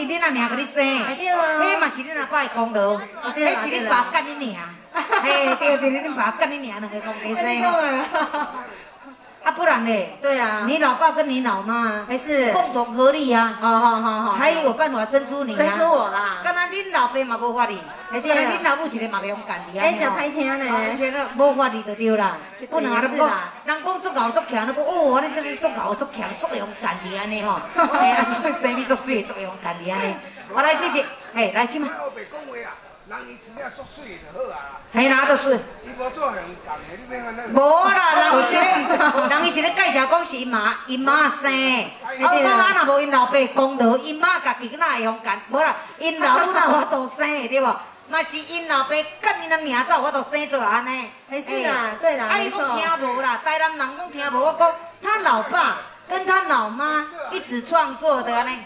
伊恁阿娘给你生，迄嘛是恁阿爸的功劳，迄是恁爸干恁娘，嘿，对对，恁爸干恁娘两个公家生。啊，不然嘞？对啊，你老爸跟你老妈还是。共同合力呀，好好好好，才有办法生出你，生出我啦。老爸嘛无法哩，哎对啊，恁老母一个嘛袂用干哩啊。哎，真歹听呢。无法哩就对啦，不能啊，你讲，人讲足牛足强，那个哦，你这里足牛足强足用干哩安尼吼，哎呀，所以生你足水足用干哩安尼。我来试试，嘿，来请嘛。人伊真正足水就好啊。嘿，哪都水。伊无做香港的，你免安尼。无啦，人伊 是咧，人伊是咧介绍讲是因妈，因妈生。啊，我讲啊，若无因老爸功劳，因妈家己哪会勇敢？无啦，因老母哪有法度生的对无？嘛是因老爸跟因阿娘走，我都生出来安尼。嘿，是啦，对啦，啊，伊讲听无啦，台南人讲听无，我讲他老爸跟他老妈一直创作的安尼。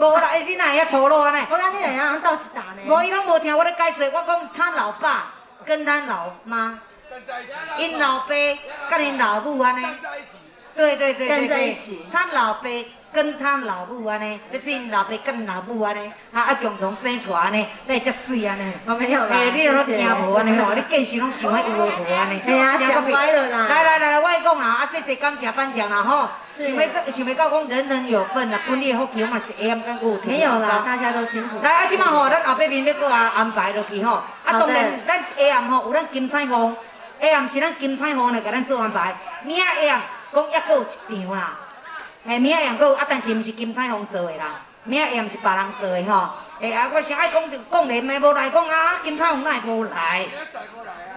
无啦，哎，你哪会遐粗鲁安尼？我讲你哪样斗一打呢？无，伊拢无听我咧解释。我讲他老爸跟他老妈，因老爸跟因老母安尼。对对对对对，他老爸。跟他老母安尼，就是因老爸跟老母安尼，啊啊共同生出安尼，才会遮水安尼。我没有啦。哎，你拢听无安尼吼？你见识拢想要有无无安尼？哎呀，想歪了啦！讲啦，啊，谢谢感谢颁奖啦吼。想要这想要到讲人人有份啦，本地福气我嘛是 AM 跟有没有啦，大家都辛苦。来啊，即摆吼，咱后壁面要搁啊安排落去吼。啊，当然，咱 AM 吼有咱金彩虹，AM 是咱金彩虹来甲咱做安排。明仔 AM 讲抑搁有一场啦。嘿，明仔也搁有，啊，但是毋是金彩虹做的啦，明仔也毋是别人做的吼。嘿，啊，我是爱讲讲连的无来讲啊，金彩虹哪会无来？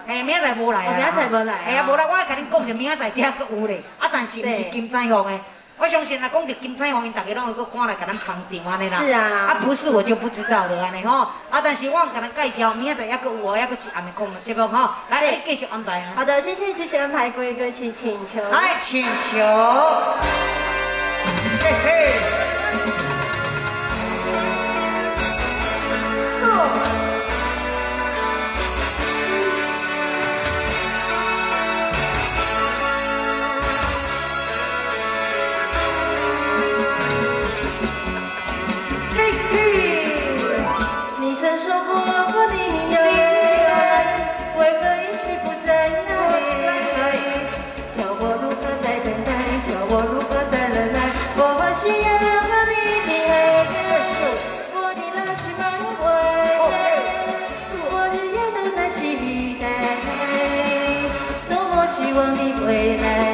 嘿，明仔载无来啊。明仔载无来。嘿啊，无来，我甲恁讲者明仔载遮搁有咧，啊，但是毋是金彩虹的。我相信啊，讲着金彩虹，因逐个拢会搁赶来甲咱捧场安尼啦。是啊。啊，不是我就不知道了安尼吼。啊，但是我甲咱介绍，明仔载还搁有，还搁一暗暝讲节目吼。来，你继续安排啊。好的，谢谢继续安排各位歌曲，请求。来，请求。嘿嘿。是满怀我日夜都在期待多么希望你回来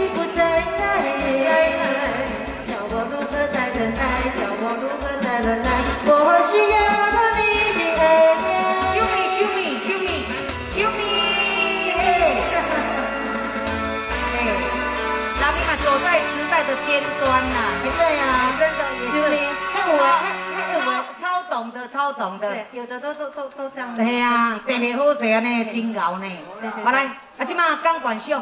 是不在哪里？叫我如何再等待？叫我如何再忍耐？我需要你的爱。救命！救命！救命！救命！哈哈哈！哎，咱们走在时代的尖端呐、对呀、啊，真的。救命！那我。超懂的，超懂的，有的都都都都这样。对呀、啊，变得好势呢，真牛呢。好来，啊，即马钢管秀。